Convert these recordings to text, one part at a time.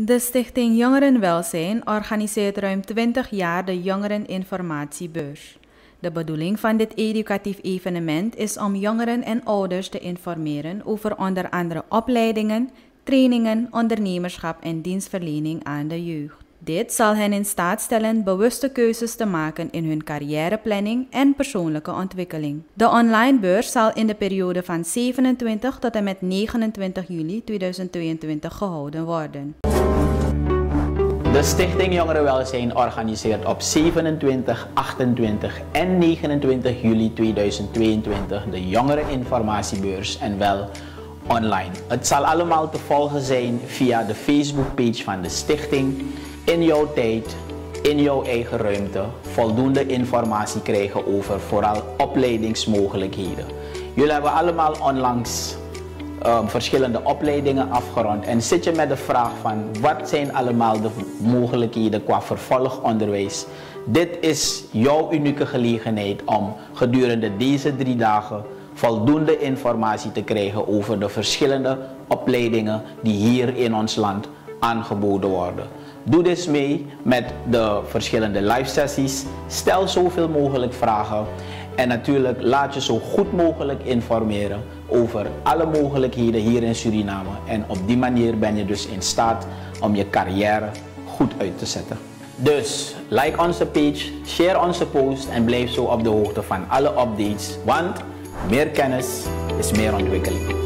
De Stichting Jongerenwelzijn organiseert ruim 20 jaar de Jongereninformatiebeurs. De bedoeling van dit educatief evenement is om jongeren en ouders te informeren over onder andere opleidingen, trainingen, ondernemerschap en dienstverlening aan de jeugd. Dit zal hen in staat stellen bewuste keuzes te maken in hun carrièreplanning en persoonlijke ontwikkeling. De online beurs zal in de periode van 27 tot en met 29 juli 2022 gehouden worden. De Stichting Jongerenwelzijn organiseert op 27, 28 en 29 juli 2022 de Jongereninformatiebeurs en wel online. Het zal allemaal te volgen zijn via de Facebookpage van de stichting. In jouw tijd, in jouw eigen ruimte, voldoende informatie krijgen over vooral opleidingsmogelijkheden. Jullie hebben allemaal onlangs um, verschillende opleidingen afgerond. En zit je met de vraag van wat zijn allemaal de mogelijkheden qua vervolgonderwijs? Dit is jouw unieke gelegenheid om gedurende deze drie dagen voldoende informatie te krijgen over de verschillende opleidingen die hier in ons land aangeboden worden. Doe dus mee met de verschillende live sessies. Stel zoveel mogelijk vragen. En natuurlijk laat je zo goed mogelijk informeren over alle mogelijkheden hier in Suriname. En op die manier ben je dus in staat om je carrière goed uit te zetten. Dus like onze page, share onze post en blijf zo op de hoogte van alle updates. Want meer kennis is meer ontwikkeling.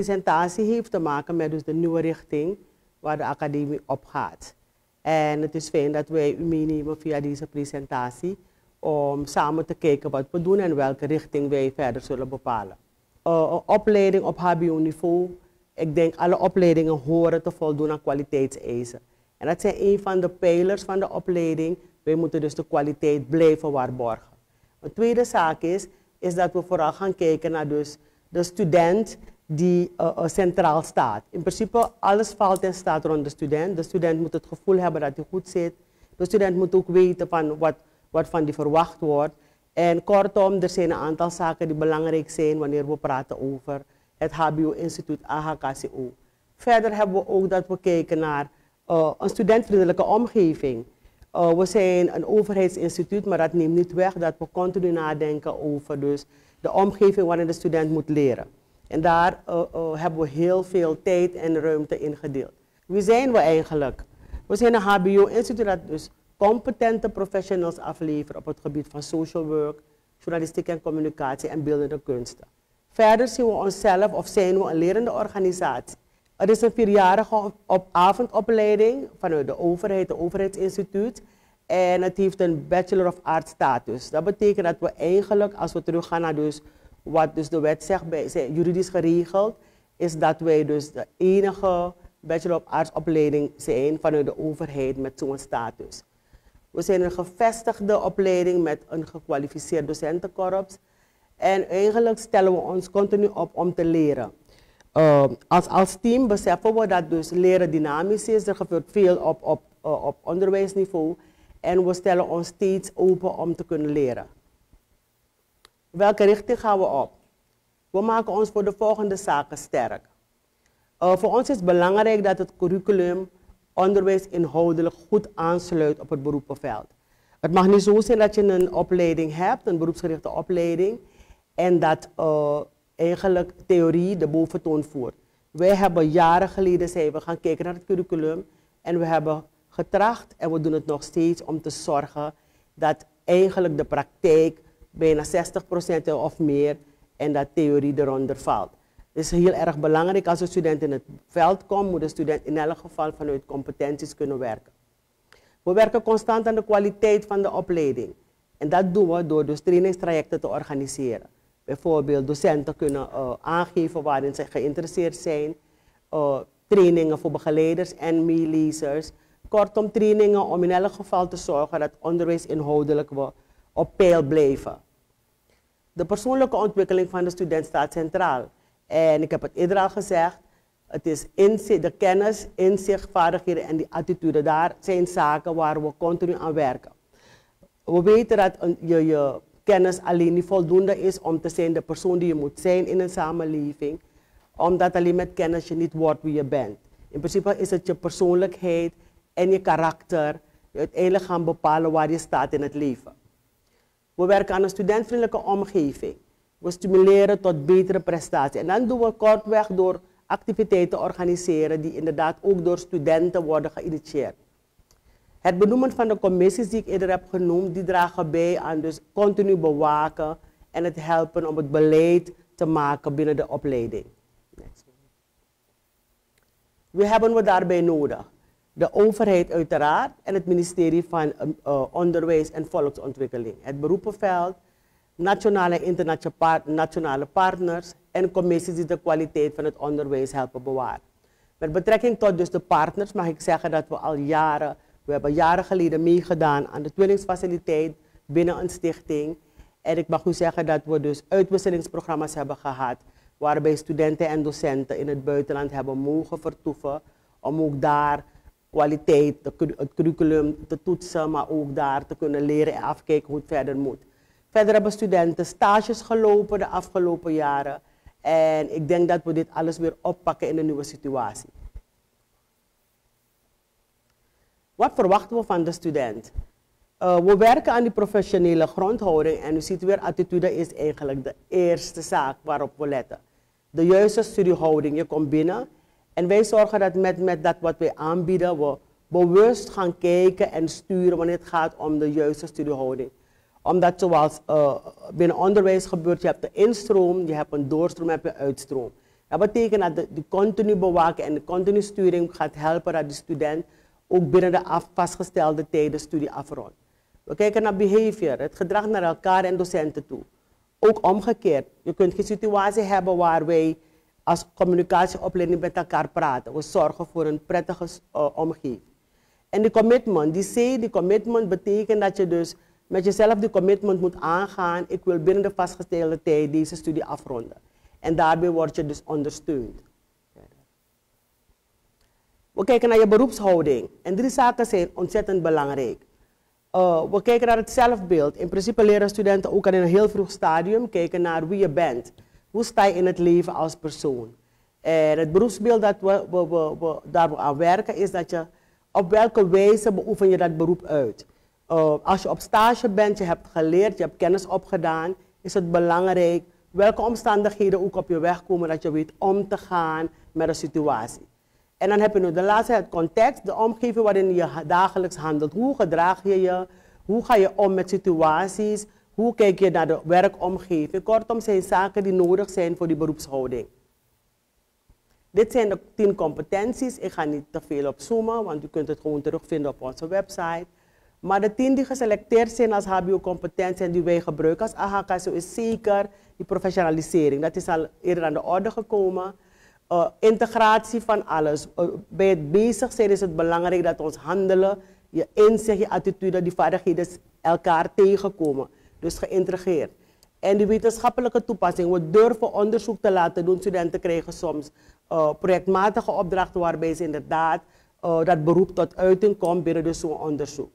Presentatie heeft te maken met dus de nieuwe richting waar de academie op gaat. En het is fijn dat wij u meenemen via deze presentatie om samen te kijken wat we doen en welke richting wij verder zullen bepalen. Uh, opleiding op HBO-niveau, ik denk alle opleidingen horen te voldoen aan kwaliteitseisen. En dat zijn een van de pijlers van de opleiding. Wij moeten dus de kwaliteit blijven waarborgen. Een tweede zaak is, is dat we vooral gaan kijken naar dus de student die uh, uh, centraal staat. In principe, alles valt en staat rond de student. De student moet het gevoel hebben dat hij goed zit. De student moet ook weten van wat, wat van die verwacht wordt. En kortom, er zijn een aantal zaken die belangrijk zijn wanneer we praten over het HBO-instituut AHKCO. Verder hebben we ook dat we kijken naar uh, een studentvriendelijke omgeving. We zijn een overheidsinstituut, maar dat neemt niet weg dat we continu nadenken over dus de omgeving waarin de student moet leren. En daar uh, uh, hebben we heel veel tijd en ruimte in gedeeld. Wie zijn we eigenlijk? We zijn een HBO-instituut dat dus competente professionals aflevert op het gebied van social work, journalistiek en communicatie en beeldende kunsten. Verder zien we onszelf of zijn we een lerende organisatie. Het is een vierjarige op avondopleiding vanuit de overheid, het overheidsinstituut. En het heeft een Bachelor of Arts status. Dat betekent dat we eigenlijk, als we teruggaan naar dus wat dus de wet zegt, bij, juridisch geregeld, is dat wij dus de enige Bachelor of Arts opleiding zijn vanuit de overheid met zo'n status. We zijn een gevestigde opleiding met een gekwalificeerd docentenkorps. En eigenlijk stellen we ons continu op om te leren. Uh, als, als team beseffen we dat dus leren dynamisch is. Er gebeurt veel op, op, uh, op onderwijsniveau. En we stellen ons steeds open om te kunnen leren. Welke richting gaan we op? We maken ons voor de volgende zaken sterk. Uh, voor ons is het belangrijk dat het curriculum onderwijs inhoudelijk goed aansluit op het beroepenveld. Het mag niet zo zijn dat je een opleiding hebt, een beroepsgerichte opleiding, en dat uh, eigenlijk theorie de boventoon voert. Wij hebben jaren geleden zijn we gaan kijken naar het curriculum en we hebben getracht en we doen het nog steeds om te zorgen dat eigenlijk de praktijk bijna 60% of meer en dat theorie eronder valt. Het is heel erg belangrijk als een student in het veld komt, moet de student in elk geval vanuit competenties kunnen werken. We werken constant aan de kwaliteit van de opleiding. En dat doen we door dus trainingstrajecten te organiseren. Bijvoorbeeld docenten kunnen uh, aangeven waarin ze geïnteresseerd zijn. Uh, trainingen voor begeleiders en meelezers. Kortom, trainingen om in elk geval te zorgen dat onderwijs inhoudelijk op peil blijven. De persoonlijke ontwikkeling van de student staat centraal. En ik heb het eerder al gezegd, het is de kennis, inzicht, vaardigheden en die attitude. Daar zijn zaken waar we continu aan werken. We weten dat je, je kennis alleen niet voldoende is om te zijn de persoon die je moet zijn in een samenleving. Omdat alleen met kennis je niet wordt wie je bent. In principe is het je persoonlijkheid en je karakter die uiteindelijk gaan bepalen waar je staat in het leven. We werken aan een studentvriendelijke omgeving. We stimuleren tot betere prestaties. En dan doen we kortweg door activiteiten organiseren die inderdaad ook door studenten worden geïnitieerd. Het benoemen van de commissies die ik eerder heb genoemd, die dragen bij aan dus continu bewaken en het helpen om het beleid te maken binnen de opleiding. Wie hebben we daarbij nodig? De overheid uiteraard en het ministerie van uh, Onderwijs en Volksontwikkeling. Het beroepenveld, nationale en internationale partners en commissies die de kwaliteit van het onderwijs helpen bewaren. Met betrekking tot dus de partners mag ik zeggen dat we al jaren, we hebben jaren geleden meegedaan aan de tweelingsfaciliteit binnen een stichting. En ik mag u zeggen dat we dus uitwisselingsprogramma's hebben gehad, waarbij studenten en docenten in het buitenland hebben mogen vertoeven, om ook daar kwaliteit, het curriculum te toetsen, maar ook daar te kunnen leren en afkijken hoe het verder moet. Verder hebben studenten stages gelopen de afgelopen jaren. En ik denk dat we dit alles weer oppakken in de nieuwe situatie. Wat verwachten we van de student? Uh, we werken aan die professionele grondhouding en u ziet weer, attitude is eigenlijk de eerste zaak waarop we letten. De juiste studiehouding, je komt binnen en wij zorgen dat met, met dat wat wij aanbieden, we bewust gaan kijken en sturen wanneer het gaat om de juiste studiehouding omdat zoals uh, binnen onderwijs gebeurt, je hebt de instroom, je hebt een doorstroom, je hebt een uitstroom. Dat betekent dat de, de continu bewaken en de continu sturing gaat helpen dat de student ook binnen de af, vastgestelde tijd de studie afrondt. We kijken naar behavior, het gedrag naar elkaar en docenten toe. Ook omgekeerd. Je kunt geen situatie hebben waar wij als communicatieopleiding met elkaar praten. We zorgen voor een prettige uh, omgeving. En de commitment, die C, die commitment betekent dat je dus met jezelf de commitment moet aangaan. Ik wil binnen de vastgestelde tijd deze studie afronden. En daarbij word je dus ondersteund. We kijken naar je beroepshouding. En drie zaken zijn ontzettend belangrijk. Uh, we kijken naar het zelfbeeld. In principe leren studenten ook al in een heel vroeg stadium kijken naar wie je bent. Hoe sta je in het leven als persoon? En het beroepsbeeld dat we, we, we, daar aan werken is dat je op welke wijze beoefen je dat beroep uit. Uh, als je op stage bent, je hebt geleerd, je hebt kennis opgedaan, is het belangrijk welke omstandigheden ook op je weg komen, dat je weet om te gaan met een situatie. En dan heb je nu de laatste, het context, de omgeving waarin je dagelijks handelt. Hoe gedraag je je? Hoe ga je om met situaties? Hoe kijk je naar de werkomgeving? Kortom, zijn zaken die nodig zijn voor die beroepshouding. Dit zijn de tien competenties. Ik ga niet te veel op zoomen, want u kunt het gewoon terugvinden op onze website. Maar de tien die geselecteerd zijn als HBO-competentie en die wij gebruiken als AHKSO is zeker die professionalisering. Dat is al eerder aan de orde gekomen. Uh, integratie van alles. Uh, bij het bezig zijn is het belangrijk dat ons handelen, je inzicht, je attitude, die vaardigheden elkaar tegenkomen. Dus geïntegreerd. En die wetenschappelijke toepassing. We durven onderzoek te laten doen. Studenten krijgen soms uh, projectmatige opdrachten waarbij ze inderdaad dat beroep tot uiting komt binnen dus zo'n onderzoek.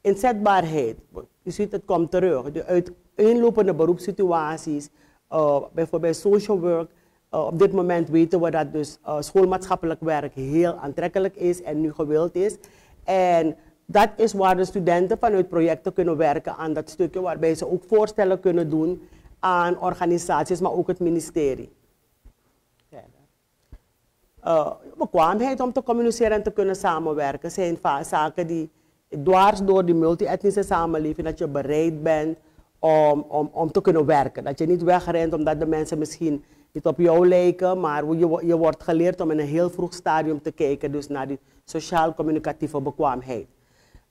Inzetbaarheid, je ziet het komt terug. De uiteenlopende beroepssituaties, uh, bijvoorbeeld social work. Op dit moment weten we dat dus schoolmaatschappelijk werk heel aantrekkelijk is en nu gewild is. En dat is waar de studenten vanuit projecten kunnen werken aan dat stukje waarbij ze ook voorstellen kunnen doen aan organisaties, maar ook het ministerie. Bekwaamheid om te communiceren en te kunnen samenwerken zijn zaken die dwars door die multi-etnische samenleving, dat je bereid bent om, om, om te kunnen werken. Dat je niet wegrent omdat de mensen misschien niet op jou lijken, maar je, je wordt geleerd om in een heel vroeg stadium te kijken, dus naar die sociaal-communicatieve bekwaamheid.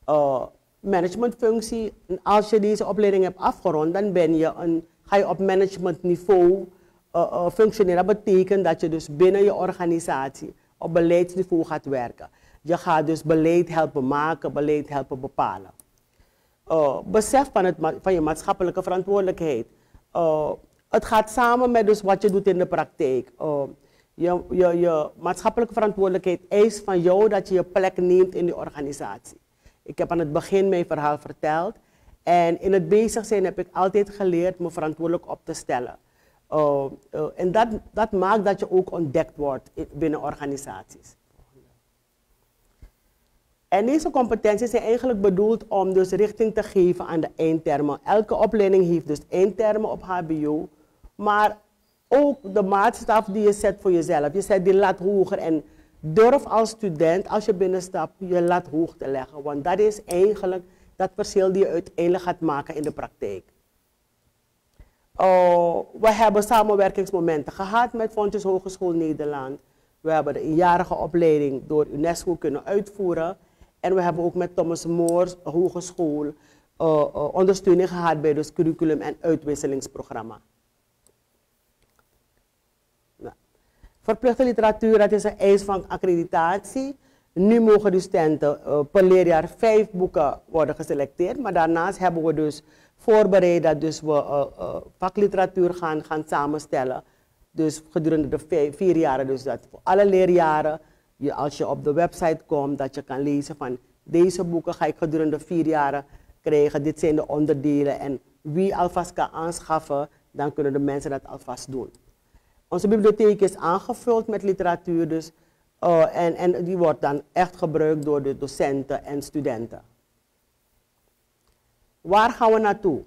Uh, managementfunctie, als je deze opleiding hebt afgerond, dan ben je een, ga je op managementniveau uh, uh, functioneren. Dat betekent dat je dus binnen je organisatie op beleidsniveau gaat werken. Je gaat dus beleid helpen maken, beleid helpen bepalen. Besef van, het, van je maatschappelijke verantwoordelijkheid. Het gaat samen met dus wat je doet in de praktijk. Je, je, je maatschappelijke verantwoordelijkheid eist van jou dat je je plek neemt in die organisatie. Ik heb aan het begin mijn verhaal verteld. En in het bezig zijn heb ik altijd geleerd me verantwoordelijk op te stellen. Uh, uh, en dat, dat maakt dat je ook ontdekt wordt binnen organisaties. En deze competenties zijn eigenlijk bedoeld om dus richting te geven aan de eindtermen. Elke opleiding heeft dus eindtermen op HBO, maar ook de maatstaf die je zet voor jezelf. Je zet die lat hoger en durf als student, als je binnenstapt, je lat hoog te leggen. Want dat is eigenlijk dat verschil die je uiteindelijk gaat maken in de praktijk. Uh, we hebben samenwerkingsmomenten gehad met Fontjes Hogeschool Nederland. We hebben de eenjarige opleiding door UNESCO kunnen uitvoeren. En we hebben ook met Thomas More Hogeschool uh, uh, ondersteuning gehad bij het curriculum- en uitwisselingsprogramma. Verplichte literatuur, dat is een eis van accreditatie. Nu mogen de studenten uh, per leerjaar vijf boeken worden geselecteerd. Maar daarnaast hebben we dus voorbereid dat dus we uh, uh, vakliteratuur gaan, gaan samenstellen. Dus gedurende de vier jaren, dus dat voor alle leerjaren je, als je op de website komt, dat je kan lezen van deze boeken ga ik gedurende vier jaren krijgen. Dit zijn de onderdelen. En wie alvast kan aanschaffen, dan kunnen de mensen dat alvast doen. Onze bibliotheek is aangevuld met literatuur, dus, uh, en, en die wordt dan echt gebruikt door de docenten en studenten. Waar gaan we naartoe?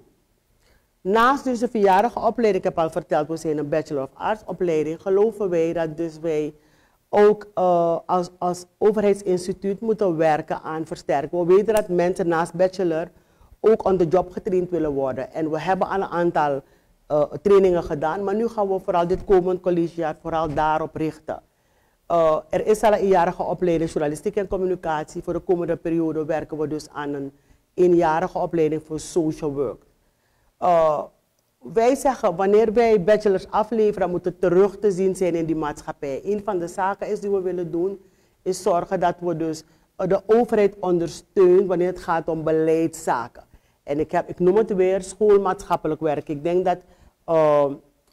Naast dus de vierjarige opleiding, ik heb al verteld, we zijn een Bachelor of Arts opleiding, geloven wij dat dus wij ook uh, als, als overheidsinstituut moeten werken aan versterken. We weten dat mensen naast bachelor ook on the job getraind willen worden. En we hebben al een aantal uh, trainingen gedaan, maar nu gaan we vooral dit komend collegejaar vooral daarop richten. Uh, er is al een eenjarige opleiding journalistiek en communicatie. Voor de komende periode werken we dus aan een eenjarige opleiding voor social work. Wij zeggen, wanneer wij bachelors afleveren, moeten terug te zien zijn in die maatschappij. Een van de zaken is die we willen doen, is zorgen dat we dus de overheid ondersteunen wanneer het gaat om beleidszaken. En ik, heb, ik noem het weer schoolmaatschappelijk werk. Ik denk dat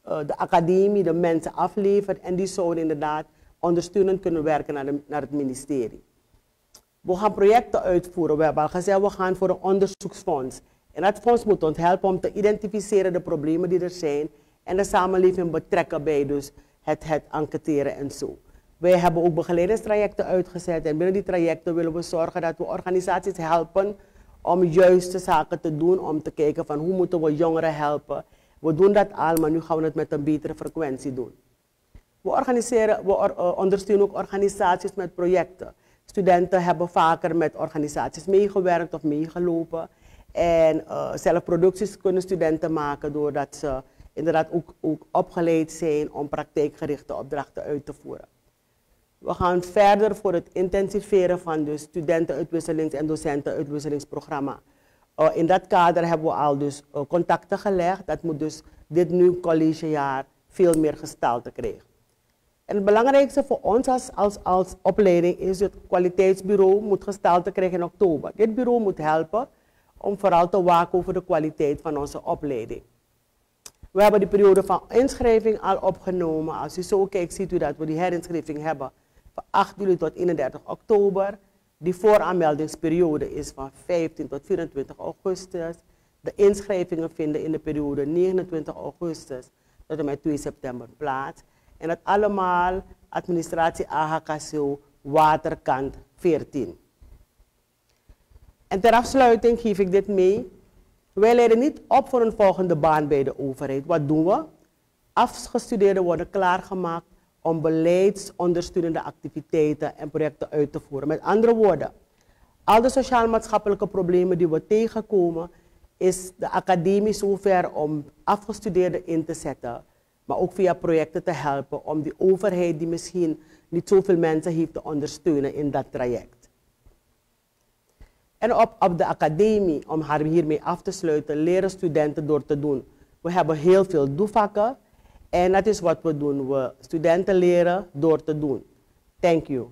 de academie de mensen aflevert en die zouden inderdaad ondersteunend kunnen werken naar, de, het ministerie. We gaan projecten uitvoeren. We hebben al gezegd, we gaan voor een onderzoeksfonds. En dat fonds moet ons helpen om te identificeren de problemen die er zijn en de samenleving betrekken bij dus het, het enquêteren en zo. Wij hebben ook begeleidingstrajecten uitgezet en binnen die trajecten willen we zorgen dat we organisaties helpen om juiste zaken te doen, om te kijken van hoe moeten we jongeren helpen. We doen dat al, maar nu gaan we het met een betere frequentie doen. We, organiseren, we uh, ondersteunen ook organisaties met projecten. Studenten hebben vaker met organisaties meegewerkt of meegelopen. En uh, zelf producties kunnen studenten maken doordat ze inderdaad ook, ook opgeleid zijn om praktijkgerichte opdrachten uit te voeren. We gaan verder voor het intensiveren van de studentenuitwisselings- en docentenuitwisselingsprogramma. Uh, in dat kader hebben we al dus uh, contacten gelegd. Dat moet dus dit nu collegejaar veel meer gestalte krijgen. En het belangrijkste voor ons als, als, als opleiding is het kwaliteitsbureau moet gestalte krijgen in oktober. Dit bureau moet helpen om vooral te waken over de kwaliteit van onze opleiding. We hebben de periode van inschrijving al opgenomen. Als u zo kijkt, ziet u dat we die herinschrijving hebben van 8 juli tot 31 oktober. Die vooraanmeldingsperiode is van 15 tot 24 augustus. De inschrijvingen vinden in de periode 29 augustus tot en met 2 september plaats. En dat allemaal administratie AHKSO Waterkant 14. En ter afsluiting geef ik dit mee. Wij leiden niet op voor een volgende baan bij de overheid. Wat doen we? Afgestudeerden worden klaargemaakt om beleidsondersteunende activiteiten en projecten uit te voeren. Met andere woorden, al de sociaal-maatschappelijke problemen die we tegenkomen, is de academie zover om afgestudeerden in te zetten, maar ook via projecten te helpen om die overheid die misschien niet zoveel mensen heeft te ondersteunen in dat traject. En op, op de academie, om haar hiermee af te sluiten, leren studenten door te doen. We hebben heel veel doevakken en dat is wat we doen. We studenten leren door te doen. Thank you.